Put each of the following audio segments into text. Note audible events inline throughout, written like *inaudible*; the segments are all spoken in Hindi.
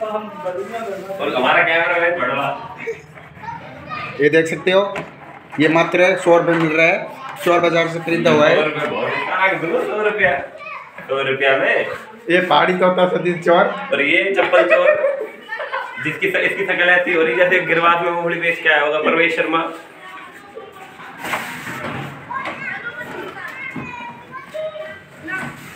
और हमारा कैमरा है बड़ा। ये देख सकते हो ये मात्र सौ रुपये मिल रहा है चौर बाज़ार से खरीदा हुआ है। सौ रुपया। में? ये पहाड़ी तोता सतीश चौर और ये चप्पल चौर जिसकी इसकी शकल ऐसी हो रही जैसे गिरवात में मूंगफली बेच के आया होगा परवेश शर्मा।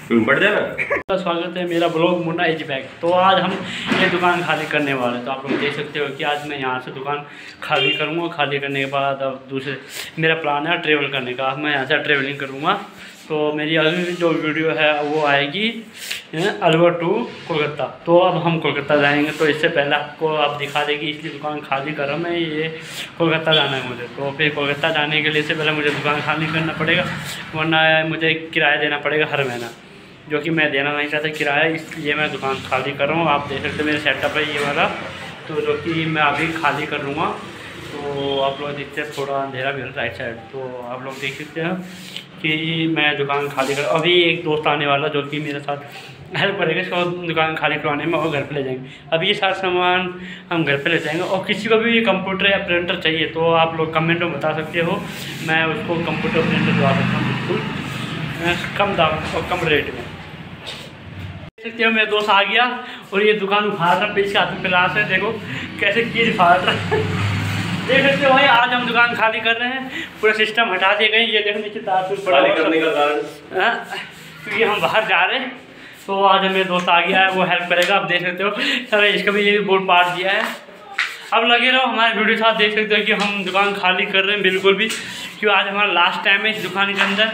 बढ़ जाना का स्वागत है मेरा ब्लॉग मुन्ना एज बैग तो आज हम ये दुकान खाली करने वाले हैं। तो आप लोग देख सकते हो कि आज मैं यहाँ से दुकान खाली करूँगा। खाली करने के बाद अब दूसरे, मेरा प्लान है ट्रेवल करने का। मैं यहाँ से ट्रेवलिंग करूँगा। तो मेरी अगली जो वीडियो है, वो आएगी अलवर टू कोलकाता तो अब हम कोलकाता जाएँगे। तो इससे पहले आपको आप दिखा देगी इसकी दुकान खाली कर रहा मैं, ये कोलकाता जाना है मुझे। तो फिर कोलकाता जाने के लिए से पहले मुझे दुकान खाली करना पड़ेगा, वरना मुझे किराया देना पड़ेगा हर महीना। जो कि मैं देना नहीं चाहता, किराया इसलिए मैं दुकान खाली कर रहा हूँ। आप देख सकते मेरे सेटअप है ये वाला। तो जो कि मैं अभी खाली कर लूँगा। तो आप लोग देखते हैं, थोड़ा अंधेरा भी है राइट साइड तो आप लोग देख सकते हैं कि मैं दुकान खाली कर, अभी एक दोस्त आने वाला जो कि मेरे साथ हेल्प करेगा, इसको दुकान खाली करवाने में और घर पे ले जाएँगे। अभी ये सारा सामान हम घर पे ले जाएँगे और किसी को भी ये कंप्यूटर या प्रिंटर चाहिए तो आप लोग कमेंट में बता सकते हो। मैं उसको कंप्यूटर प्रिंटर दिला सकता हूँ बिल्कुल। कम दाम और कम रेट में। सकते हो मेरा दोस्त आ गया और ये दुकान उखाड़ रहा के हाथ में पिलास है देखो कैसे कीज फाड़ रहा है। *laughs* देख सकते हो भाई आज हम दुकान खाली कर रहे हैं पूरा सिस्टम हटा दिए गए ये देखो नीचे तार पड़ा करने का कारण। हाँ, क्योंकि हम बाहर जा रहे हैं तो आज हमें दोस्त आ गया है वो हेल्प करेगा आप देख सकते हो। सर इसका भी ये भी बोर्ड पाट दिया है। अब लगे रहो हमारे वीडियो साथ देख सकते हो कि हम दुकान खाली कर रहे हैं बिल्कुल भी क्यों आज हमारा लास्ट टाइम है इस दुकान के अंदर।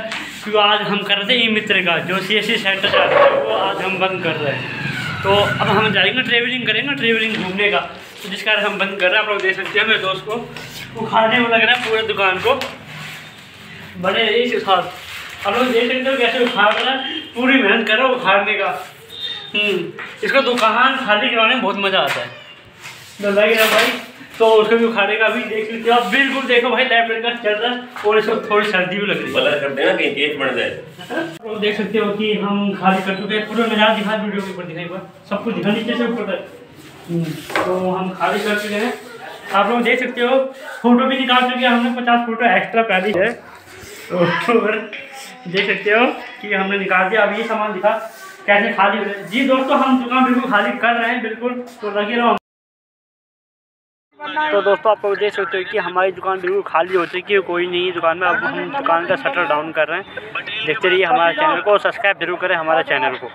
क्यों आज हम कर रहे थे ई मित्र का, जो सी एस सी सेंटर जाता है, वो आज हम बंद कर रहे हैं। तो अब हम जाएँगे ट्रेवलिंग करेंगे ट्रेवलिंग घूमने का। तो जिस कारण हम बंद कर रहे हैं, आप लोग देख सकते हो मेरे दोस्त को। उखाड़ने में लग रहा है पूरे दुकान को। यही के साथ आप लोग देख सकते हो कैसे उखाड़ रहा है। पूरी मेहनत कर रहा है उखाड़ने का। हम्म इसको दुकान खाली करवाने में बहुत मज़ा आता है। तो रहा भाई तो उसको भी उखाड़ेगा अभी देख सकते हो। अब बिल्कुल देखो भाई लाइब्रेरी का चल रहा है और इसको थोड़ी सर्दी भी लग रही है। कर देना कहीं तेज बढ़ जाए। आप लोग देख सकते हो कि हम खाली कर चुके हैं। पूरा नज़ारा दिखा वीडियो के ऊपर दिखाई पर सब कुछ दिखा नीचे से ऊपर तक। हम्म, तो हम खाली कर चुके हैं। आप लोग देख सकते हो फ़ोटो भी निकाल चुके हैं। हमने पचास फ़ोटो एक्स्ट्रा पहले है तो और देख सकते हो कि हमने निकाल दिया। अब ये सामान दिखा कैसे खाली हो। जी दोस्तों हम दुकान बिल्कुल खाली कर रहे हैं बिल्कुल। तो लगे रहो। तो दोस्तों, आप देख सकते हो कि हमारी दुकान बिल्कुल खाली हो चुकी है कोई नहीं है दुकान में। अब हम दुकान का शटर डाउन कर रहे हैं। देखते रहिए हमारे चैनल को सब्सक्राइब ज़रूर करें हमारे चैनल को।